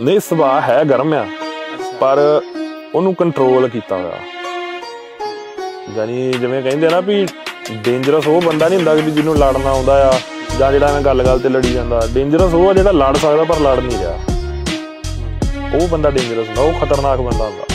ਨਹੀਂ ਸੁਭਾਅ ਹੈ ਗਰਮ ਆ ਪਰ ਉਹਨੂੰ ਕੰਟਰੋਲ ਕੀਤਾ ਹੋਇਆ। ਯਾਨੀ ਜਿਵੇਂ ਕਹਿੰਦੇ ਆ ਨਾ ਵੀ ਡੇਂਜਰਸ ਉਹ ਬੰਦਾ ਨਹੀਂ ਹੁੰਦਾ ਕਿ ਜਿਹਨੂੰ ਲੜਨਾ ਆਉਂਦਾ ਆ ਜਾਂ ਜਿਹੜਾ ਐਵੇਂ ਗੱਲ-ਗੱਲ ਤੇ ਲੜੀ ਜਾਂਦਾ। ਡੇਂਜਰਸ ਉਹ ਆ ਜਿਹੜਾ ਲੜ ਸਕਦਾ ਪਰ ਲੜ ਨਹੀਂ ਰਿਹਾ। ਉਹ ਬੰਦਾ ਡੇਂਜਰਸ ਹੁੰਦਾ ਉਹ ਖਤਰਨਾਕ ਬੰਦਾ ਹੁੰਦਾ।